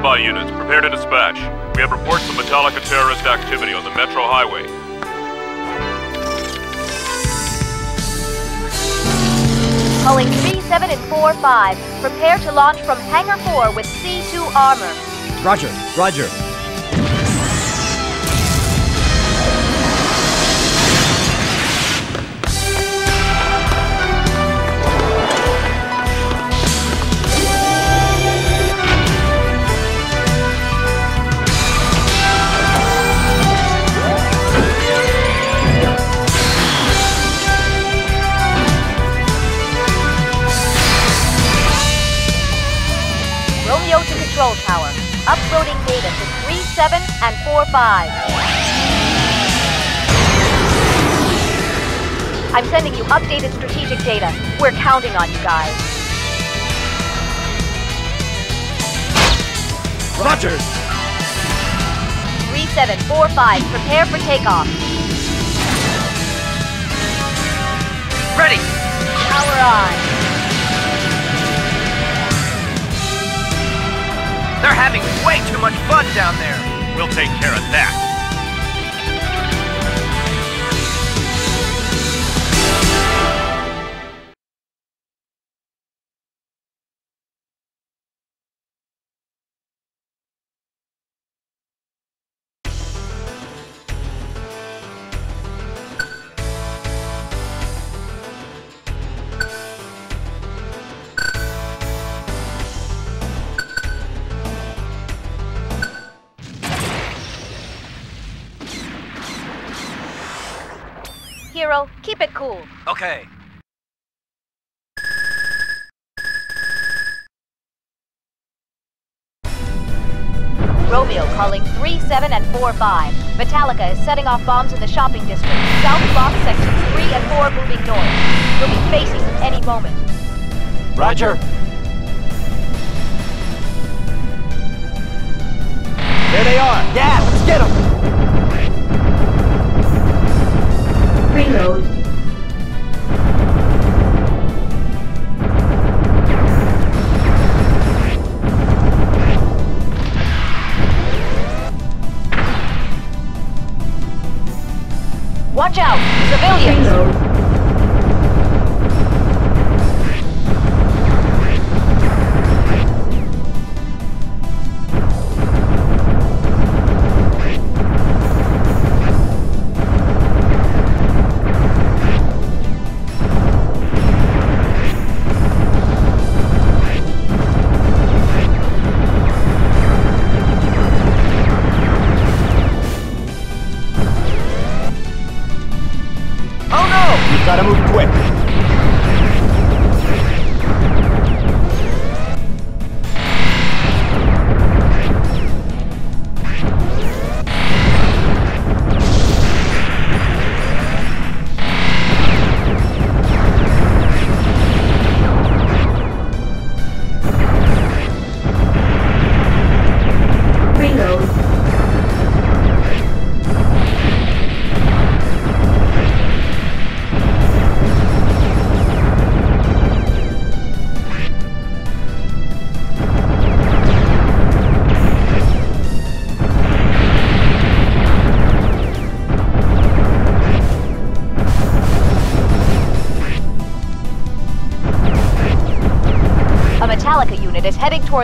Standby units, prepare to dispatch. We have reports of Metallica terrorist activity on the Metro Highway. Calling 3, 7, and 4, 5. Prepare to launch from Hangar 4 with C2 armor. Roger, roger. Uploading data to 37 and 45. I'm sending you updated strategic data. We're counting on you guys. Roger! 3745, prepare for takeoff. Ready! Power on. They're having way too much fun down there. We'll take care of that. Hero, keep it cool. Okay. Romeo calling 3-7 and 4-5. Metallica is setting off bombs in the shopping district. South block sections 3 and 4 moving north. You'll be facing them any moment. Roger! There they are! Yeah, let's get them! Reload. Watch out! Civilians! Reload.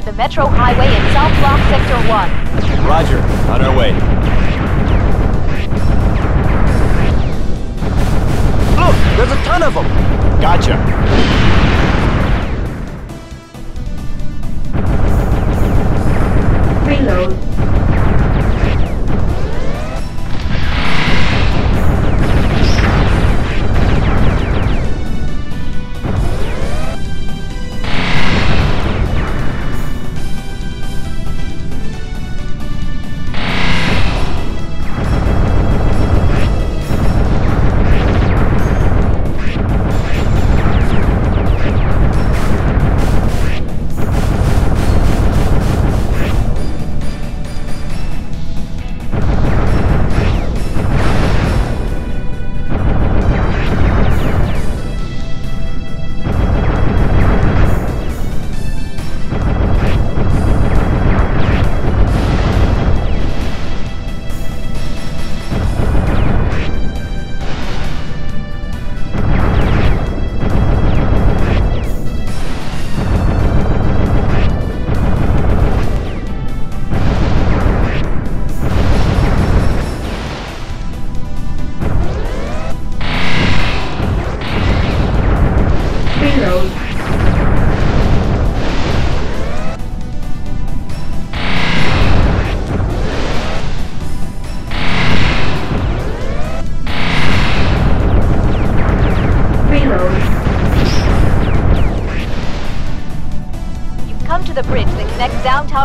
The Metro Highway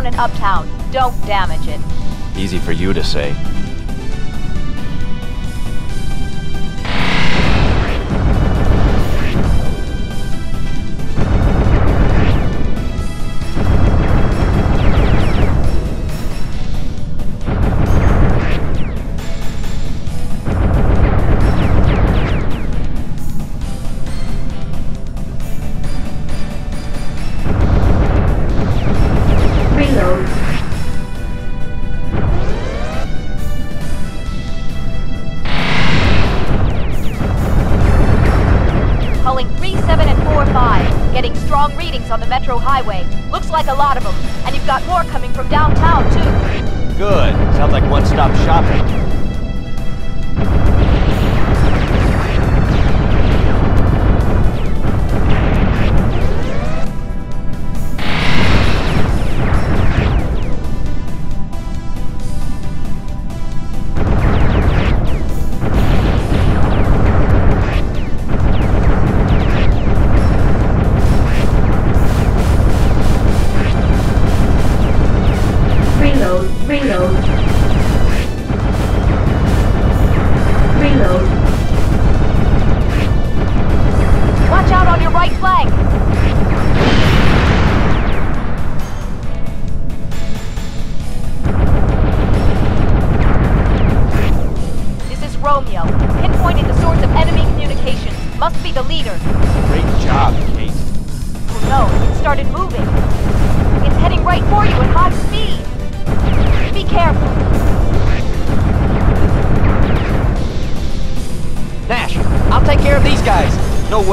downtown and uptown. Don't damage it. Easy for you to say. A lot of them.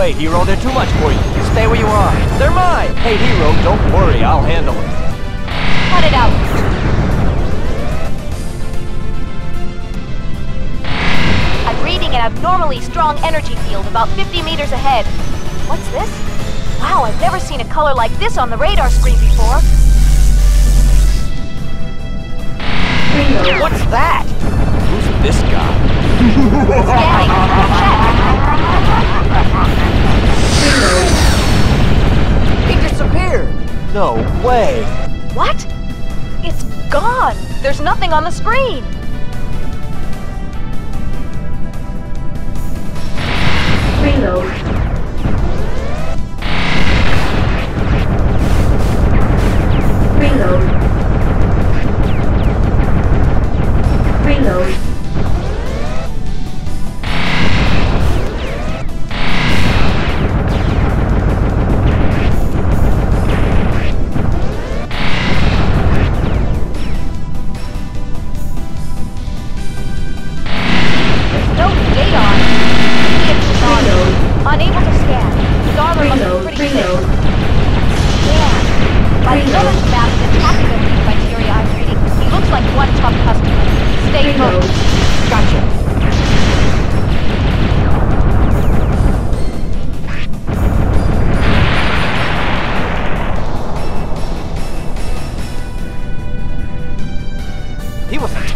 Way, Hero. They're too much for you. Stay where you are. They're mine. Hey, Hero, don't worry. I'll handle them. Cut it out. I'm reading an abnormally strong energy field about 50 meters ahead. What's this? Wow, I've never seen a color like this on the radar screen before. What's that? Who's this guy? He disappeared. No way. What? It's gone. There's nothing on the screen. Reload. Reload.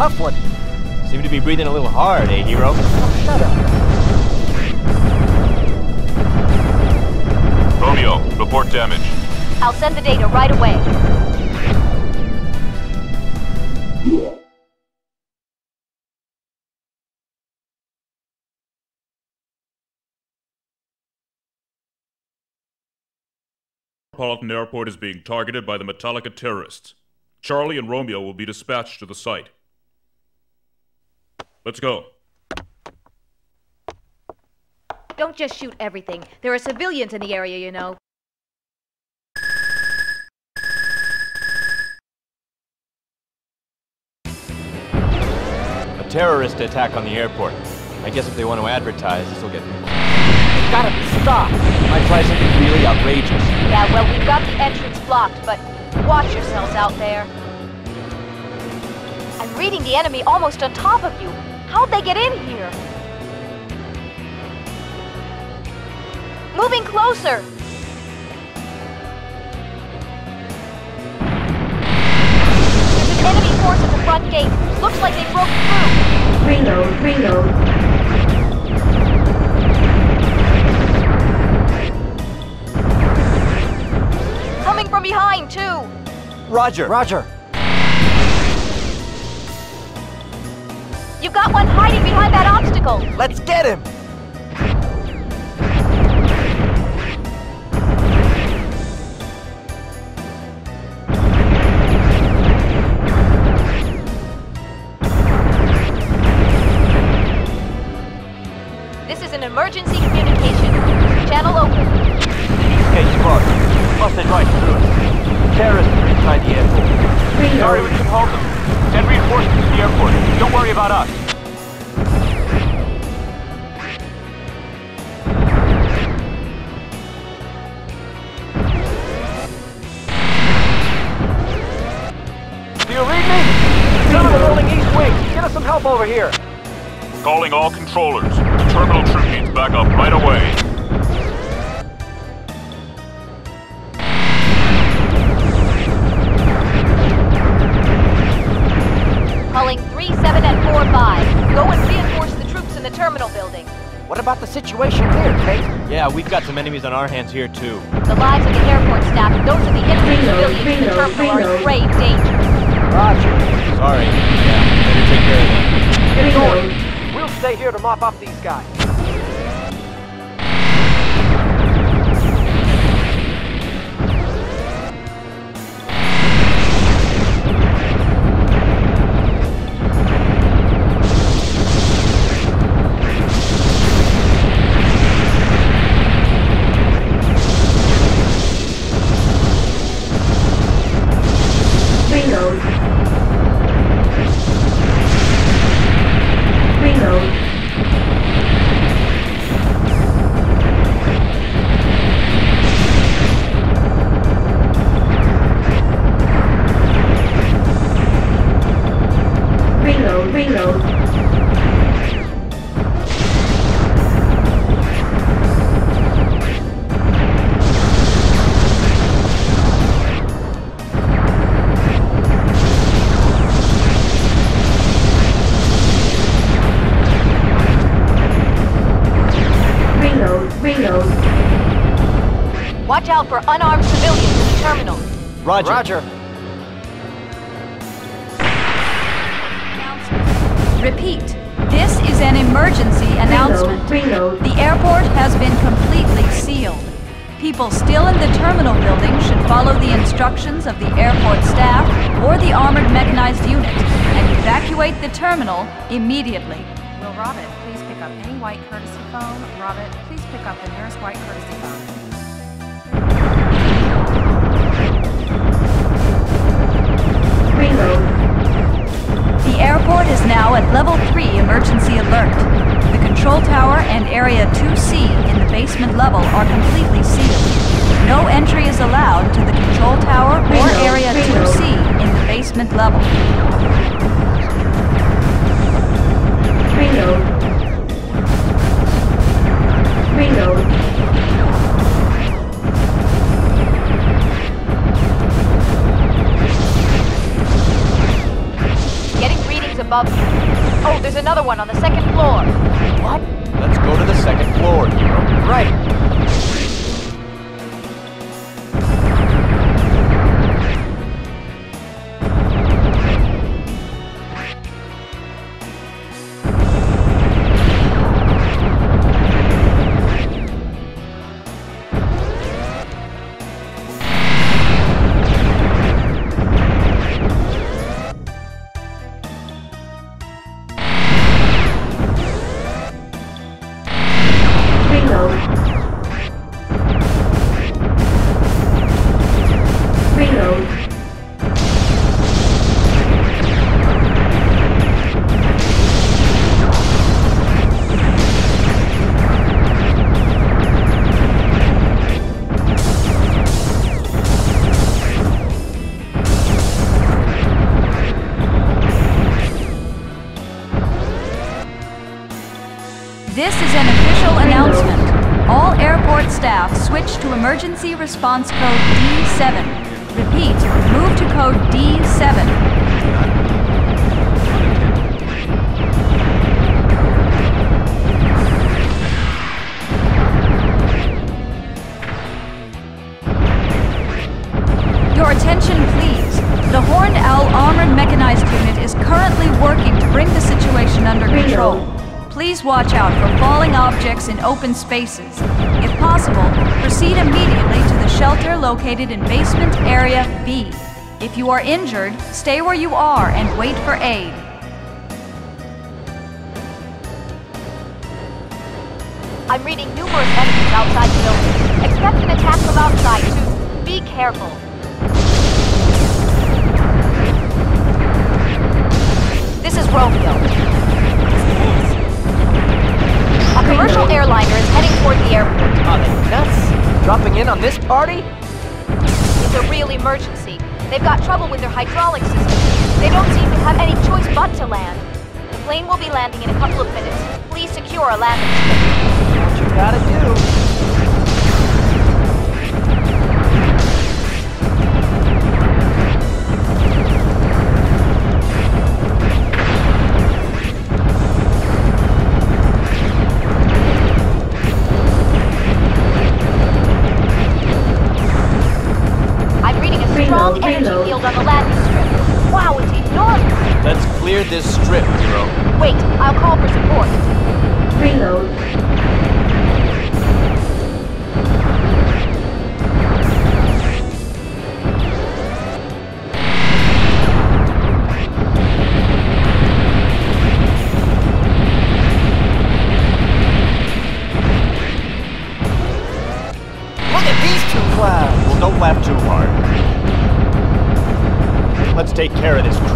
Tough one. Seemed to be breathing a little hard, eh, Hero? Shut up. Romeo, report damage. I'll send the data right away. Metropolitan Airport is being targeted by the Metallica terrorists. Charlie and Romeo will be dispatched to the site. Let's go. Don't just shoot everything. There are civilians in the area, you know. A terrorist attack on the airport. I guess if they want to advertise, this will get people. Gotta be stopped. Might try something really outrageous. Yeah, well, we've got the entrance blocked, but watch yourselves out there. I'm reading the enemy almost on top of you. How'd they get in here? Moving closer! There's an enemy force at the front gate. Looks like they broke through. Reload. Reload. Coming from behind, too. Roger. Roger. You've got one hiding behind that obstacle! Let's get him! This is an emergency communication. Channel open. Hey, Spark. Busted right through us. Terrorists are inside the airport. Reload. can hold them. Send reinforcements to the airport. Don't worry about us. Do you read me? Terminal rolling east wing. Get us some help over here. Calling all controllers. The terminal troop needs backup right away. Situation here, Kate? Yeah, we've got some enemies on our hands here, too. The lives of the airport staff and those of the innocent Reload, civilians in the reload, terminal are in grave danger. Roger. Sorry. Yeah, better take care of them. Getting going. We'll stay here to mop up these guys. Watch out for unarmed civilians in the terminal. Roger. Roger. Repeat, this is an emergency announcement. Reload, reload. The airport has been completely sealed. People still in the terminal building should follow the instructions of the airport staff or the armored mechanized unit and evacuate the terminal immediately. Will Robert please pick up any white courtesy phone? Robert, please pick up the nearest white courtesy phone. The airport is now at level 3 emergency alert. The control tower and area 2C in the basement level are completely sealed. No entry is allowed to the control tower or area 2C in the basement level. Reload. Reload. Above. Oh, there's another one on the second floor. What? Let's go to the second floor, hero. Right. switch to emergency response code D7. Repeat, move to code D7. Your attention please. The Horned Owl Armored Mechanized Unit is currently working to bring the situation under control. Please watch out for falling objects in open spaces. If possible, proceed immediately to the shelter located in basement area B. If you are injured, stay where you are and wait for aid. I'm reading numerous enemies outside the building. Expect an attack from outside, too. Be careful. This is Romeo. Commercial airliner is heading toward the airport. Are they nuts? Dropping in on this party? It's a real emergency. They've got trouble with their hydraulic system. They don't seem to have any choice but to land. The plane will be landing in a couple of minutes. Please secure a landing. What you gotta do? Strong Reload, energy reload. field on the landing strip. Wow, it's enormous. Let's clear this strip, Zero. Wait, I'll call for support. Reload. Take care of this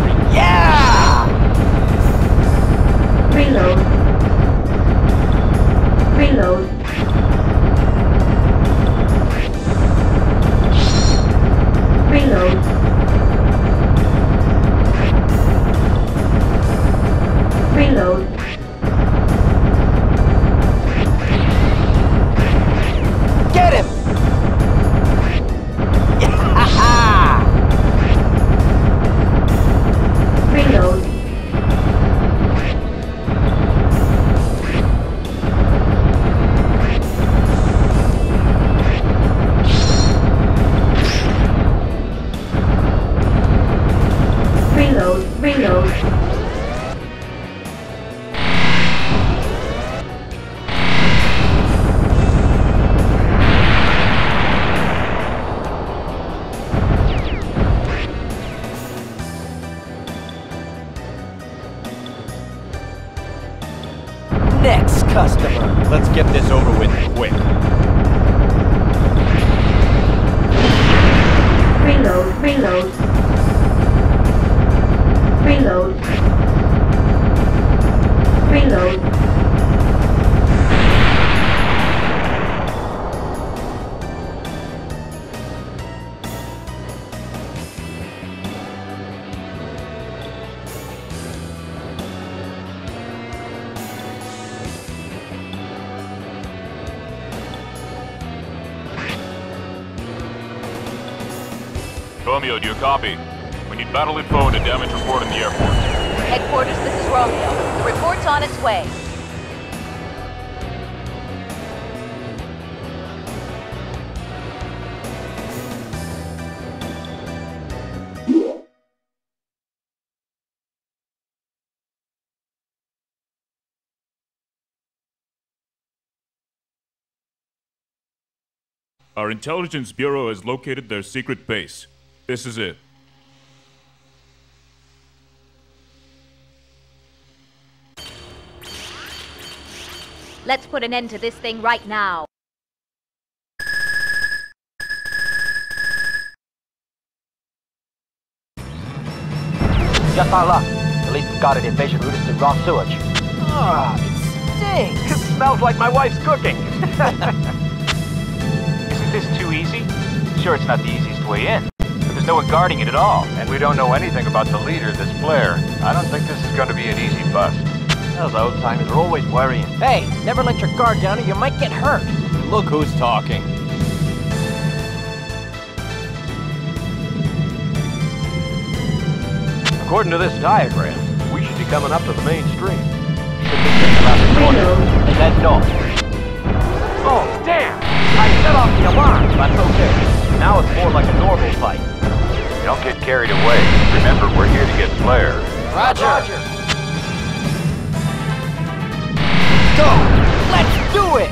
Romeo, do you copy? We need battle info and a damage report in the airport. Headquarters, this is Romeo. The report's on its way. Our intelligence bureau has located their secret base. This is it. Let's put an end to this thing right now. Just our luck. At least we got an invasion route into raw sewage. Ah, it stinks. It smells like my wife's cooking. Isn't this too easy? Sure, it's not the easiest way in, no one guarding it at all. And we don't know anything about the leader, this Blair. I don't think this is going to be an easy bust. Those old timers are always worrying. Hey, never let your guard down or you might get hurt. Look who's talking. According to this diagram, we should be coming up to the main stream. Should be just around the corner. And then north. Oh, damn! I set off the alarm. That's okay. Now it's more like a normal fight. Don't get carried away. Remember, we're here to get Flair. Roger. Roger. Go! Let's do it!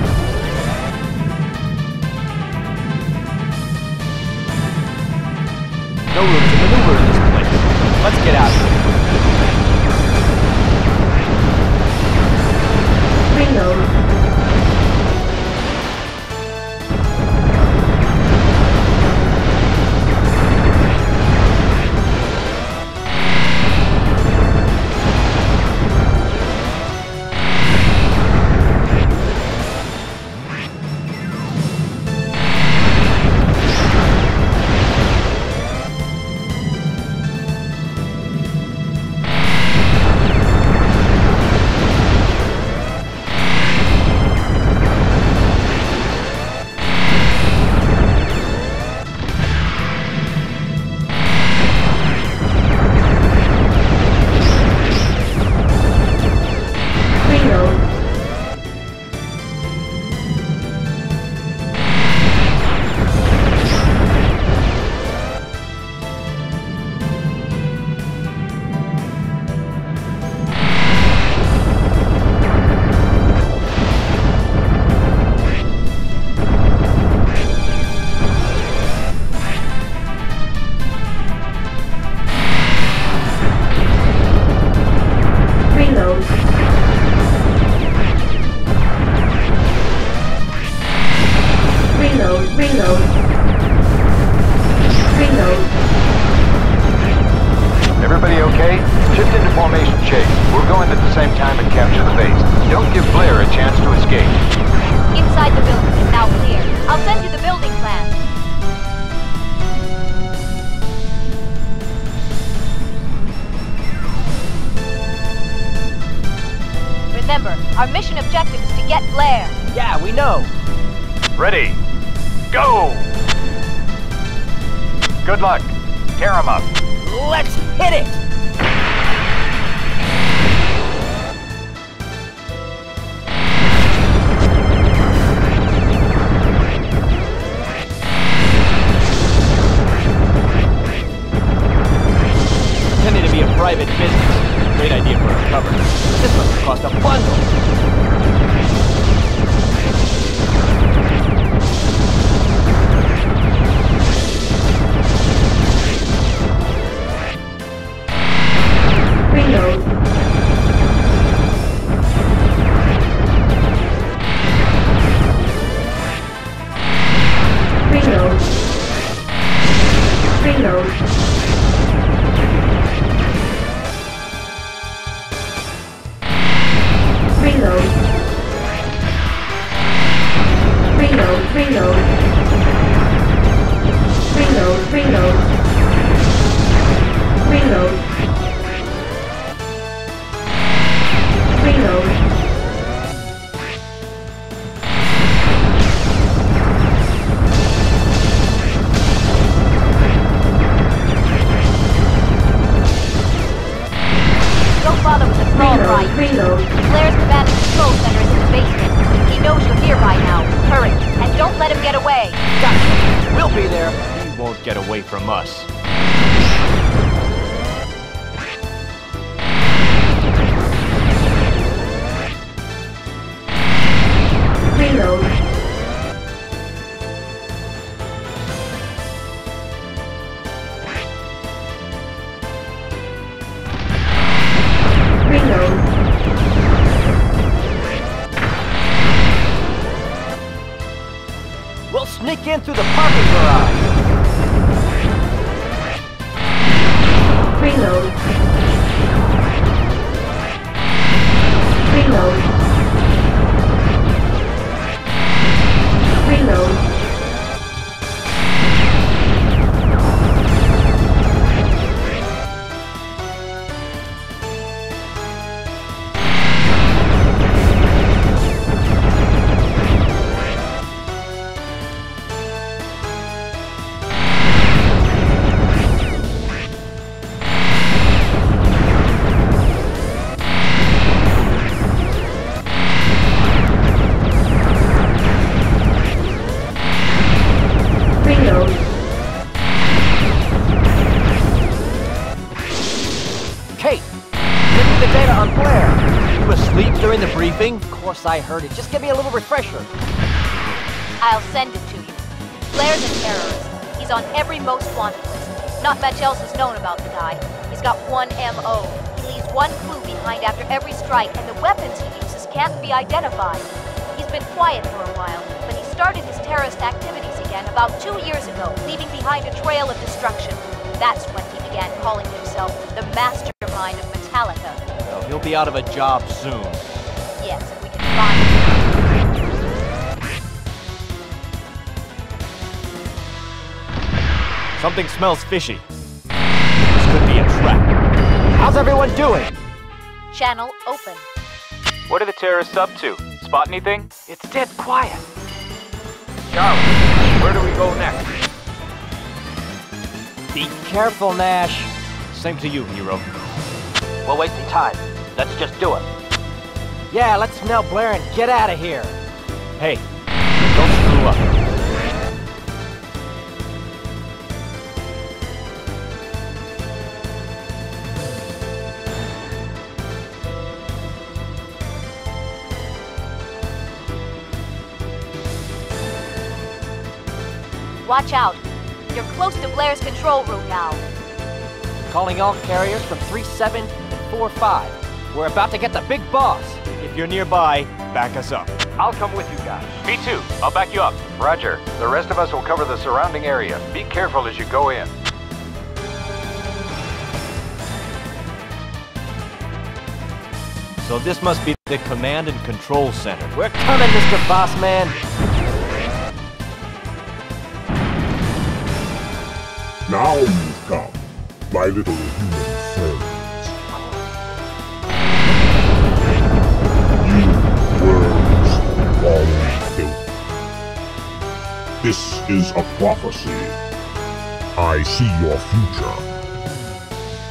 No room Good luck. Tear him up. Let's hit it! Pretending to be a private business. Great idea for a cover. This must have cost a bundle. We'll sneak in through the parking garage. Reload. Reload. Course I heard it. Just give me a little refresher. I'll send it to you. Blair's a terrorist. He's on every most wanted list. Not much else is known about the guy. He's got one M.O. He leaves one clue behind after every strike, and the weapons he uses can't be identified. He's been quiet for a while, but he started his terrorist activities again about two years ago, leaving behind a trail of destruction. That's when he began calling himself the mastermind of Metallica. Well, he'll be out of a job soon. Something smells fishy. This could be a trap. How's everyone doing? Channel open. What are the terrorists up to? Spot anything? It's dead quiet. Charlie, where do we go next? Be careful, Nash. Same to you, hero. We're wasting time. Let's just do it. Yeah, let's nail Blair and get out of here. Hey, don't screw up. Watch out. You're close to Blair's control room now. Calling all carriers from 3-7 and 4-5. We're about to get the big boss. If you're nearby, back us up. I'll come with you guys. Me too. I'll back you up. Roger. The rest of us will cover the surrounding area. Be careful as you go in. So this must be the command and control center. We're coming, Mr. Bossman. Now you've come, my little human friends. You worms, filth. This is a prophecy. I see your future.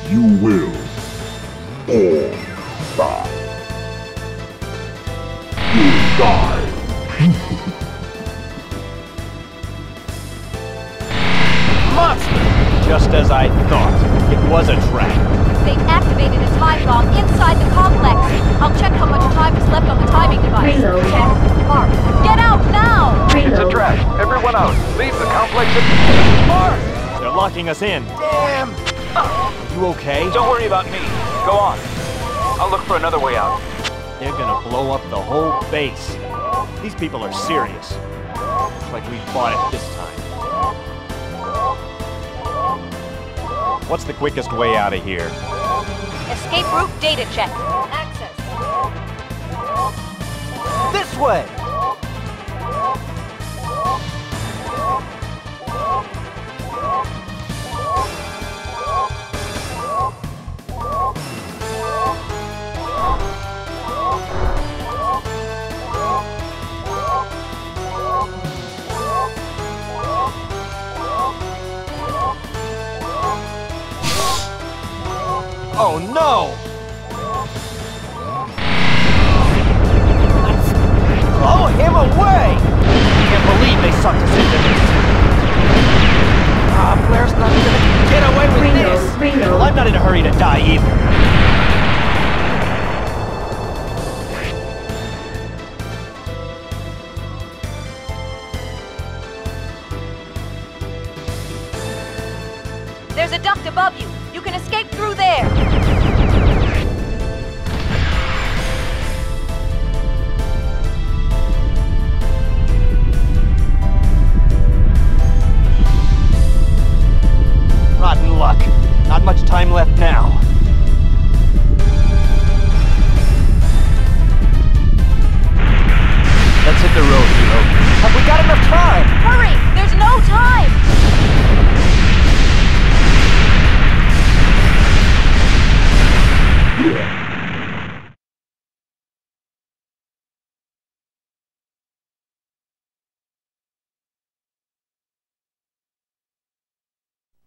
You will all die. You'll die. Just as I thought. It was a trap. They've activated a time bomb inside the complex. I'll check how much time is left on the timing device. Reload. Check. Mark. Get out now! It's a trap. Everyone out. Leave the complex at... Mark! They're locking us in. Damn! Are you okay? Don't worry about me. Go on. I'll look for another way out. They're gonna blow up the whole base. These people are serious. Looks like we bought it this time. What's the quickest way out of here? Escape route data check. Access. This way!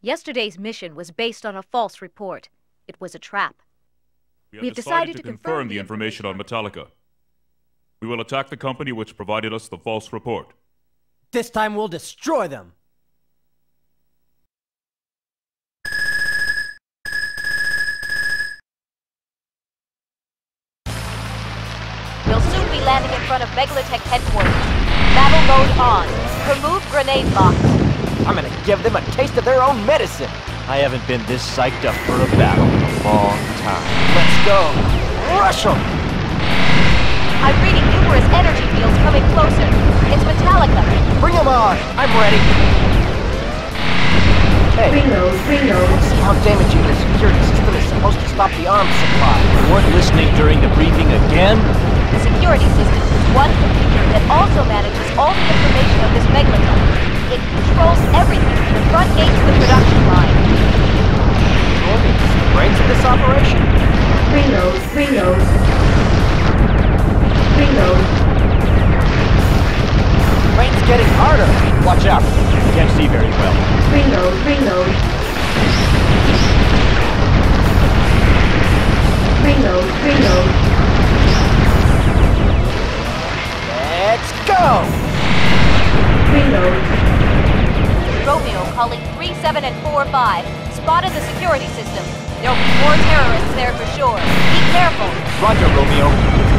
Yesterday's mission was based on a false report. It was a trap. We have, We have decided, decided to to confirm confirm the the information on Metallica. We will attack the company which provided us the false report. This time we'll destroy them. You'll soon be landing in front of Megalotech headquarters. Battle mode on. Remove grenade box. I'm gonna give them a taste of their own medicine. I haven't been this psyched up for a battle in a long time. Let's go. Rush them! I'm reading numerous energy fields coming closer. It's Metallica. Bring them on! I'm ready. Hey, Reload, reload. see how damaging the security system is supposed to stop the arms supply. You weren't listening during the briefing again? The security system is one computer that also manages all the information of this megalodon. It controls everything from the front gate to the production line. Jordan, brains of this operation. Reload, reload. Reload. Brain's getting harder. Watch out. You Can't see very well. Reload, reload. Reload, reload. Let's go! Reload. Romeo calling 37 and 45. Spotted the security system. There'll be more terrorists there for sure. Be careful. Roger, Romeo.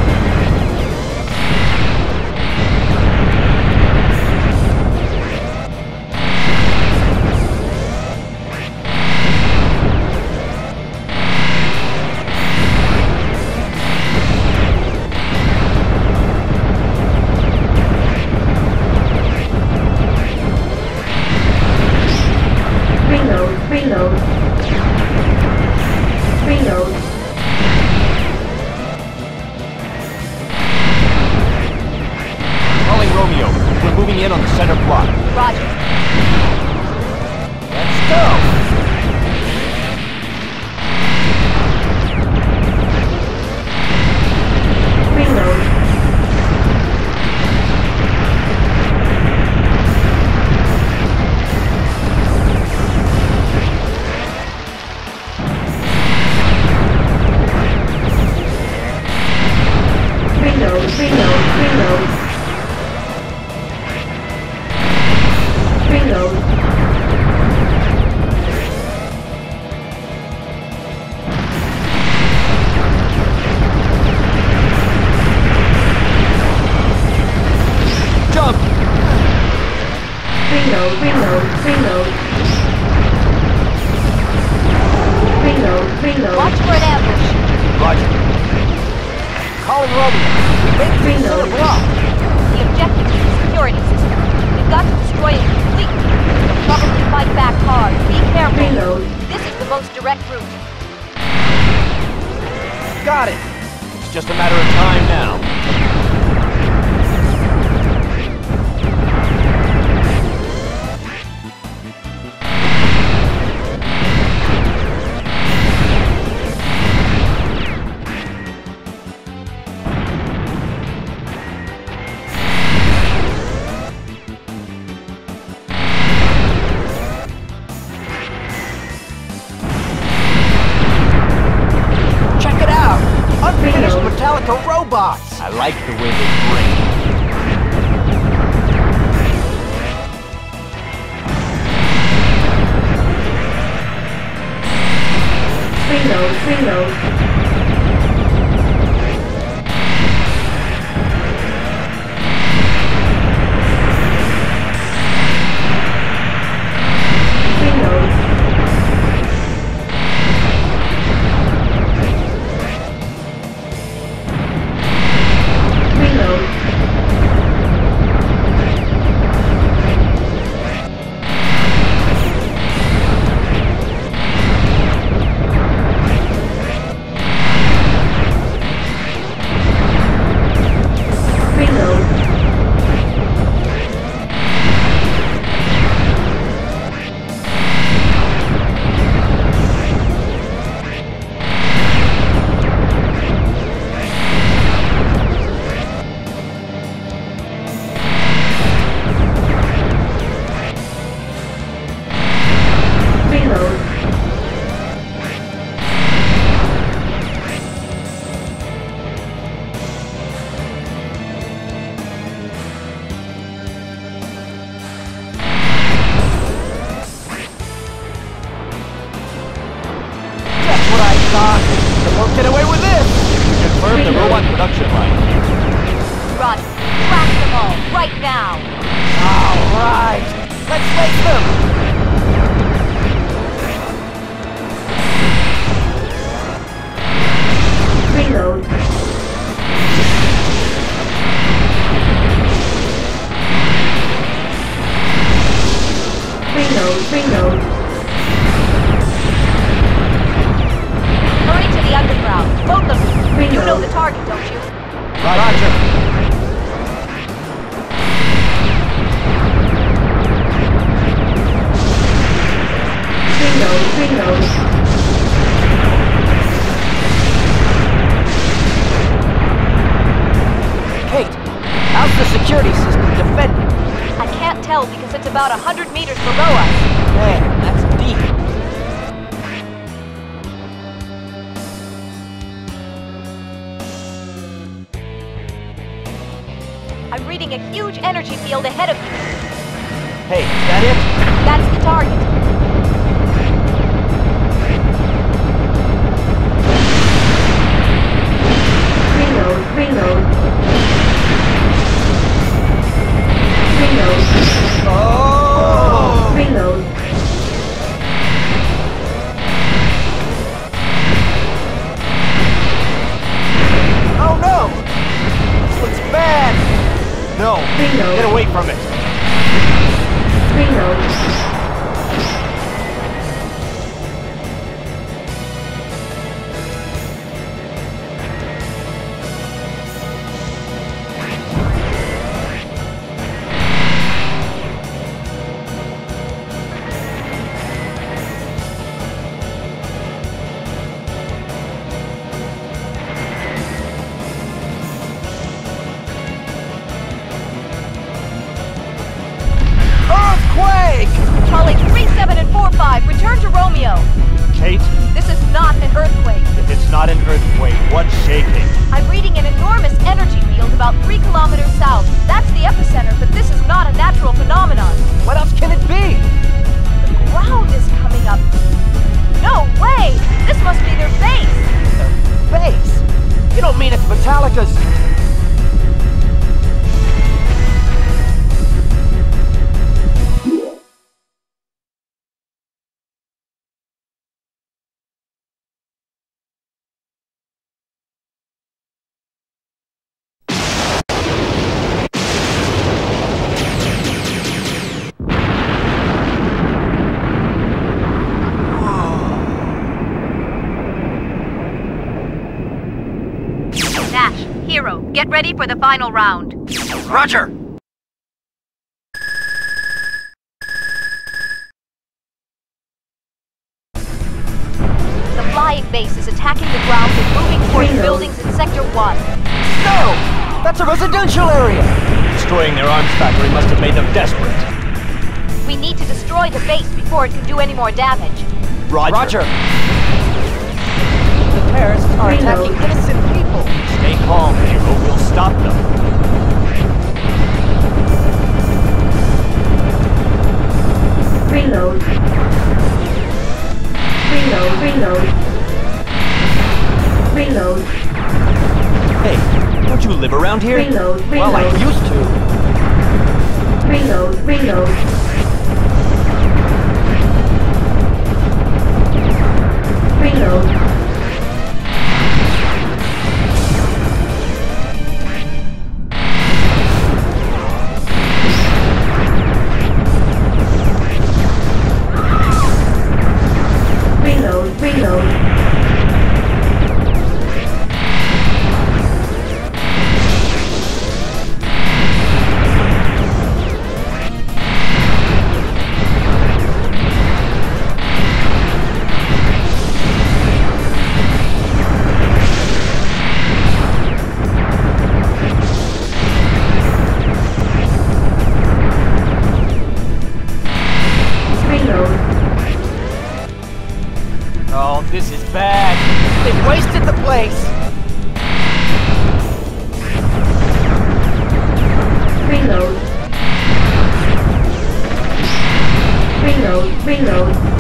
Energy field ahead of you. Hey, is that it? That's the target. Get ready for the final round. Roger! The flying base is attacking the ground and moving towards buildings in Sector 1. No! That's a residential area! Destroying their arms factory must have made them desperate. We need to destroy the base before it can do any more damage. Roger. The terrorists are attacking innocent people. Stay calm, Hero. Stop them. Reload. Reload, reload. Reload. Hey, don't you live around here? Reload, Well, I used to. Reload, reload. Reload. Reload, Reload,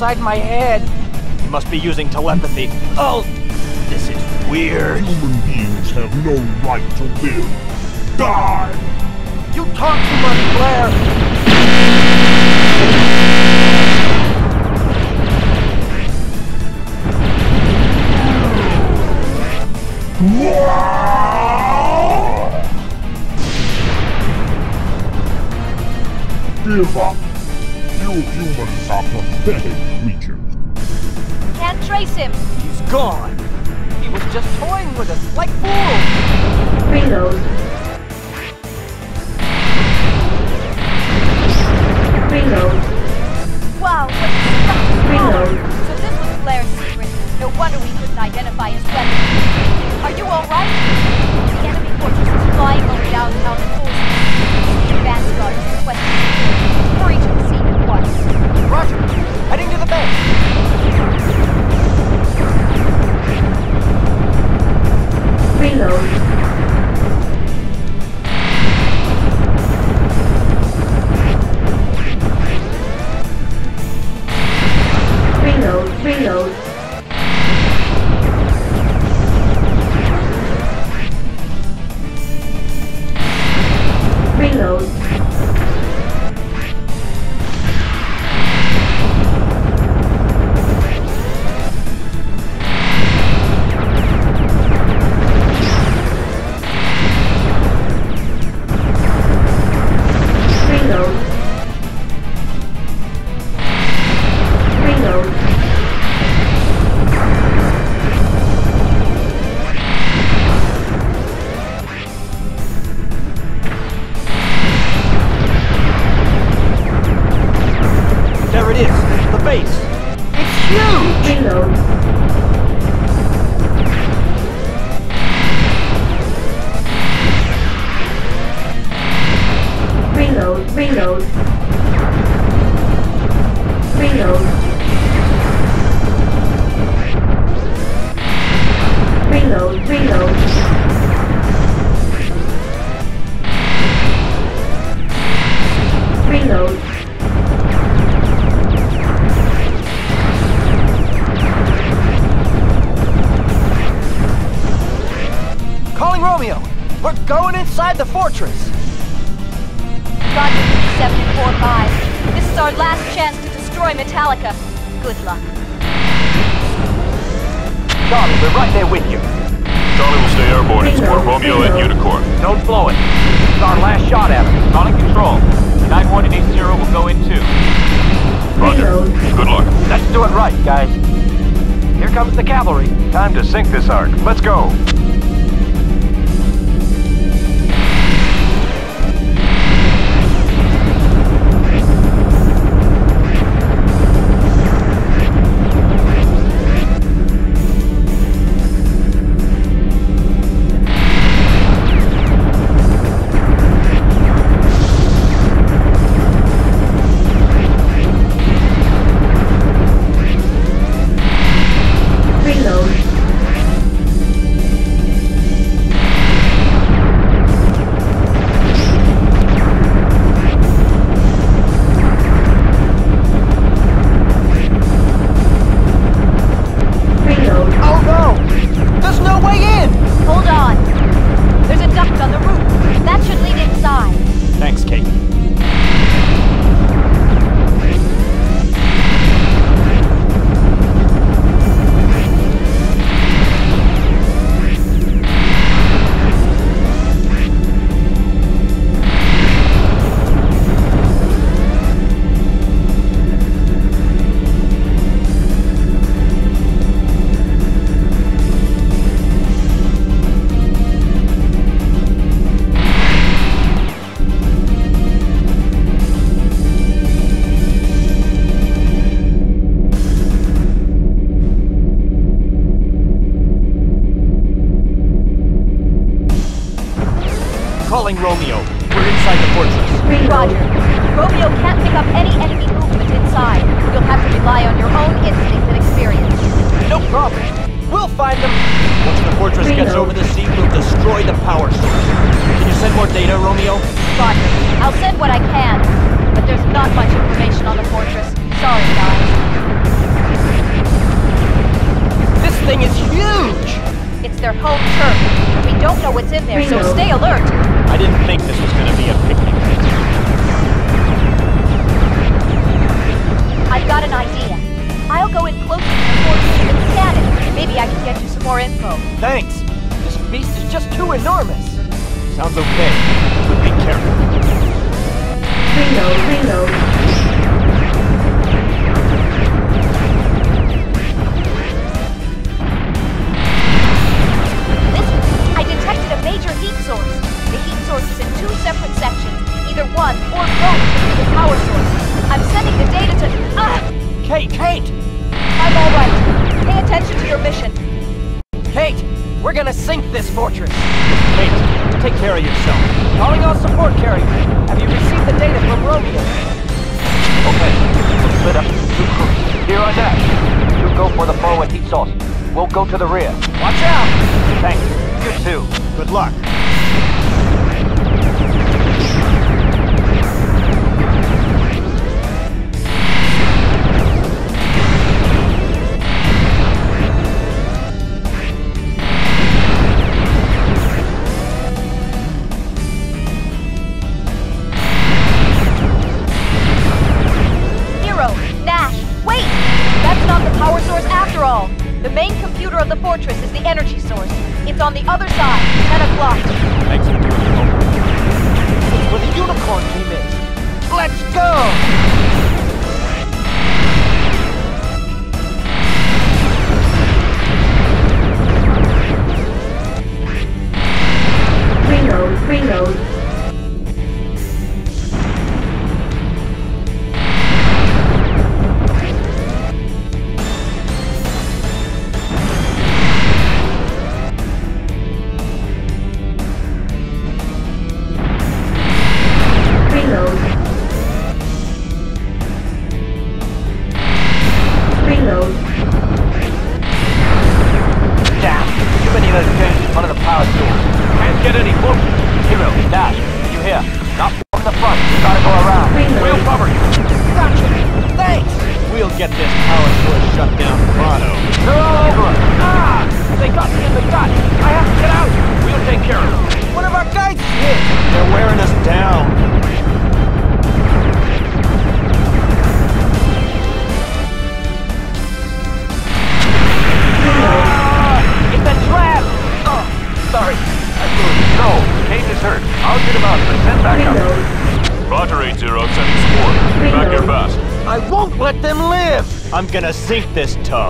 Inside my head. You must be using telepathy. Oh! This is weird. Human beings have no right to live. Die! You talk too much, Blair! Give up. Humans are pathetic creatures. Can't trace him. He's gone. He was just toying with us like fools. Reload. Reload. Wow, what. Reload. So this was Blair's secret. No wonder we couldn't identify his weapon. Are you alright? The enemy fortress is flying over downtown full speed. The advance guard is requesting Roger. Heading to the base. Reload. Reload. Reload. We're going inside the fortress. Roger 745. This is our last chance to destroy Metallica. Good luck. Charlie, we're right there with you. Charlie will stay airborne and support Romeo and Unicorn. Don't blow it. This is our last shot at him. Calling control. 91 and 80 will go in too. Roger. Good luck. Let's do it right, guys. Here comes the cavalry. Time to sink this ark. Let's go. Romeo. We're inside the fortress. Roger. Romeo can't pick up any enemy movement inside. You'll have to rely on your own instinct and experience. No problem. We'll find them. Once the fortress gets over the sea, we'll destroy the power source. Can you send more data, Romeo? Roger. I'll send what I can, but there's not much information on the fortress. Sorry, guys. This thing is huge! It's their home turf. We don't know what's in there, so stay alert. I didn't think this was gonna be a picnic. I've got an idea. I'll go in closer to the fortress and scan it. Maybe I can get you some more info. Thanks. This beast is just too enormous. Sounds okay, but be careful. Reload, reload. Sending the data to... Ah! Kate, Kate! I'm all right. Pay attention to your mission. Kate! We're gonna sink this fortress! Kate, take care of yourself. Calling all support, Carrie. Have you received the data from Romeo? Okay, we'll split up two crews. Here on deck. You go for the forward heat source. We'll go to the rear. Watch out! Thanks. You too. Good luck. The main computer of the fortress is the energy source. It's on the other side, 10 o'clock. Thanks for doing your homework. It's where the unicorn team is. Let's go! Reload, reload. Reload. This tub.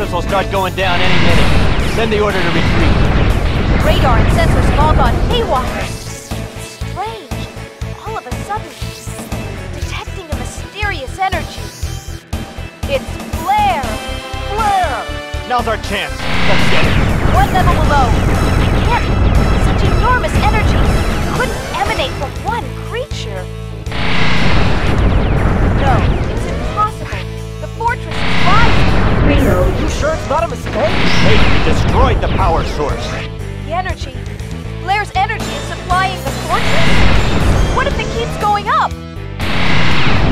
Fortress will start going down any minute. Send the order to retreat. Radar and sensors have all gone haywire. Strange. All of a sudden, detecting a mysterious energy. It's Blair! Blair! Now's our chance. Let's get it. One level below. Can't. Such enormous energy couldn't emanate from one creature. No, Reload. You sure it's not a mistake? Hey, we destroyed the power source. The energy. Blair's energy is supplying the fortress? What if it keeps going up?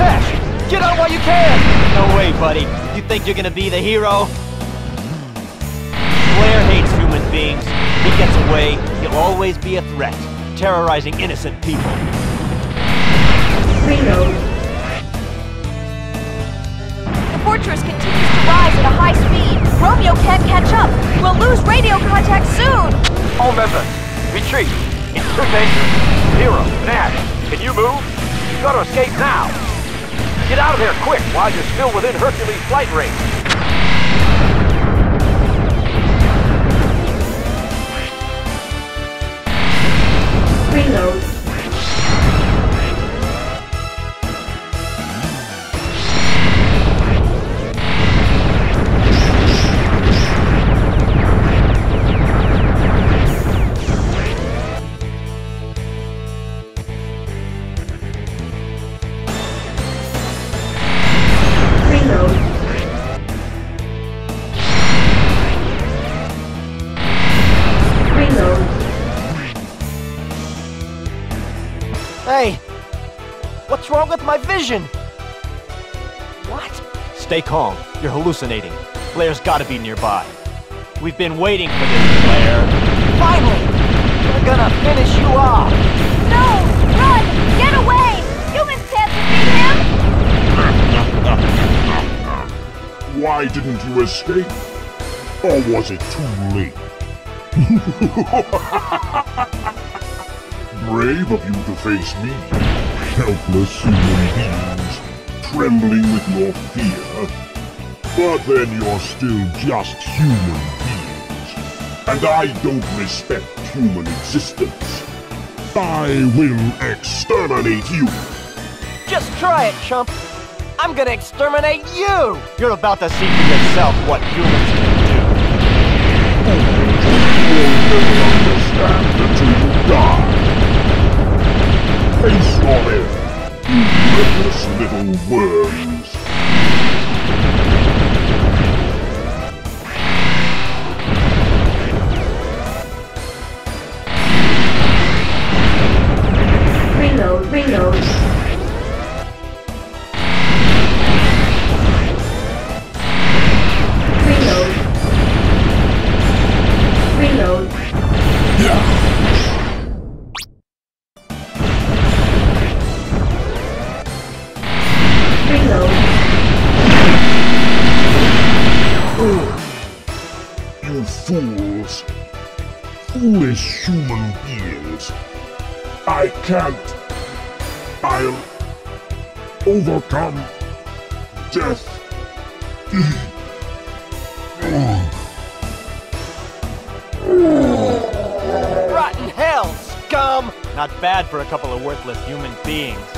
Nash, get out while you can! No way, buddy. You think you're gonna be the hero? Blair hates human beings. If he gets away, he'll always be a threat, terrorizing innocent people. Reload. The fortress continues to rise at a high speed. Romeo can't catch up. We'll lose radio contact soon. All members, Retreat. It's too dangerous. Hero, Nash, can you move? You've got to escape now. Get out of there quick while you're still within Hercules flight range. Reload. Reload. Hey! What's wrong with my vision? What? Stay calm. You're hallucinating. Blair's gotta be nearby. We've been waiting for this, Blair. Finally! We're gonna finish you off! No! Run! Get away! Humans can't defeat him! Why didn't you escape? Or was it too late? Brave of you to face me, helpless human beings, trembling with your fear. But then you're still just human beings. And I don't respect human existence. I will exterminate you. Just try it, chump! I'm gonna exterminate you! You're about to see for yourself what humans can You'll Face your end, you reckless little worms. Can't. I'll overcome death. Rotten hell, scum! Not bad for a couple of worthless human beings.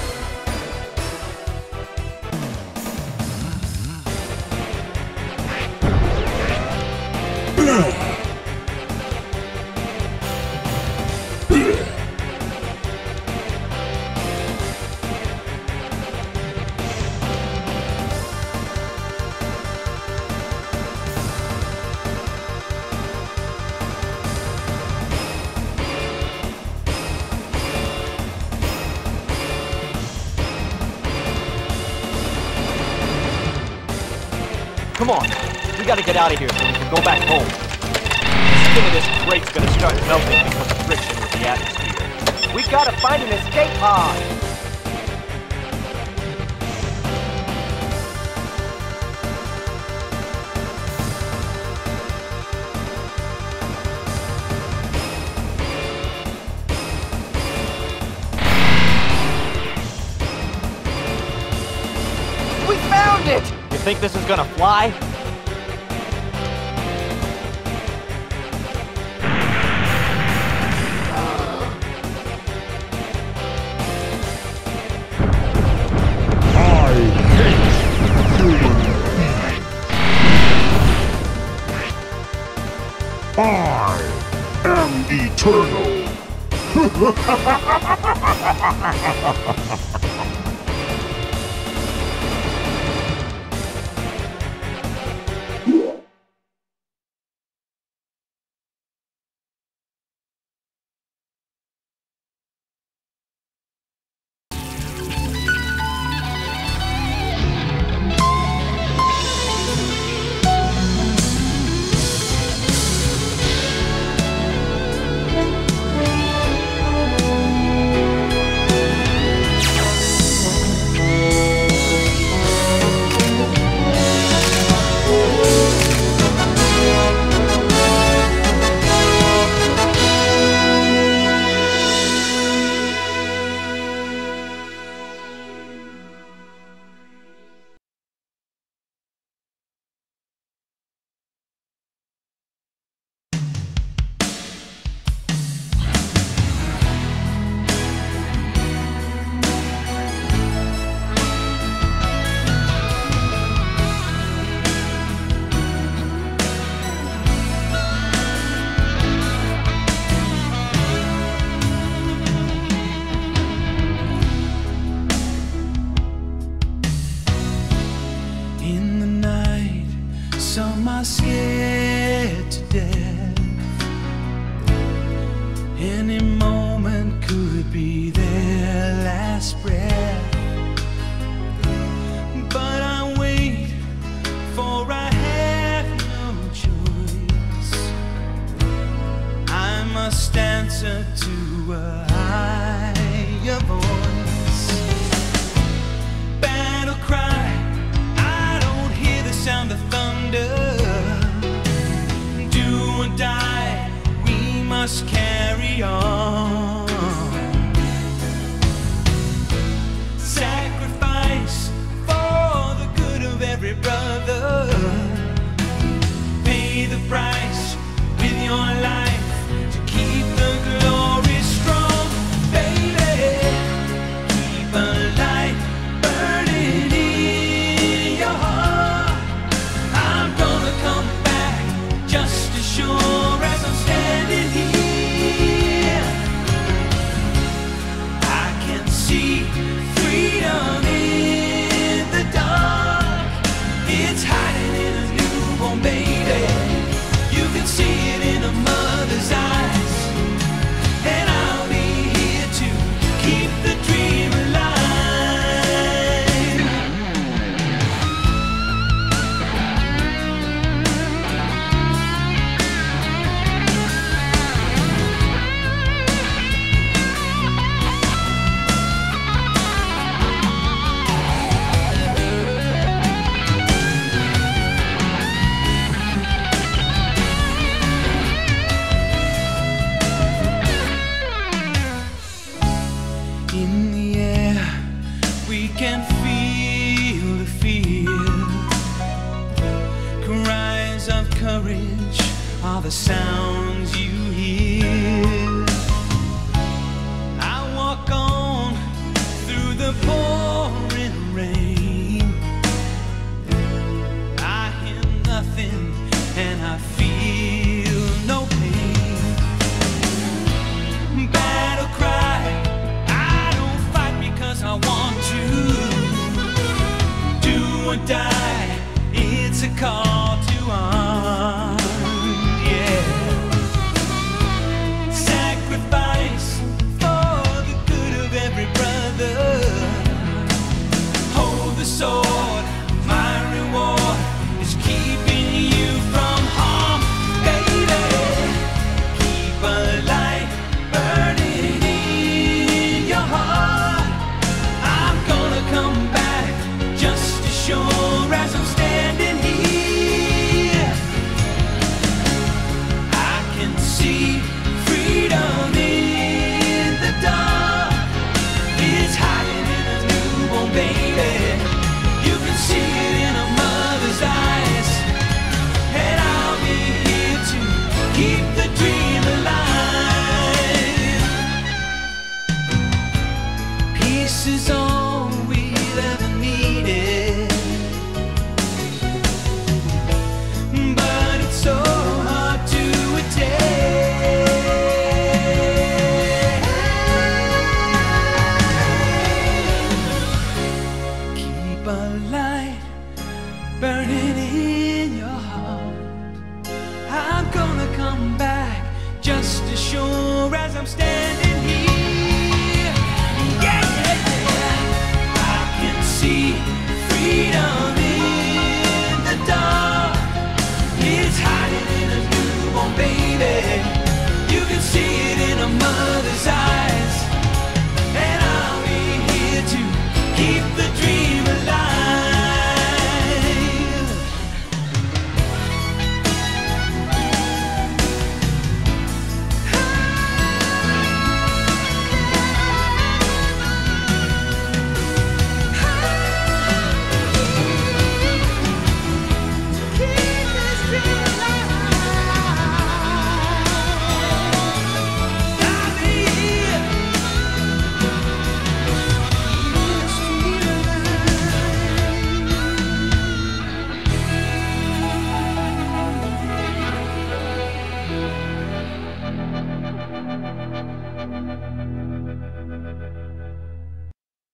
Gotta get out of here so we can go back home. The skin of this crate's gonna start melting because of friction with the atmosphere. We gotta find an escape pod! We found it! You think this is gonna fly?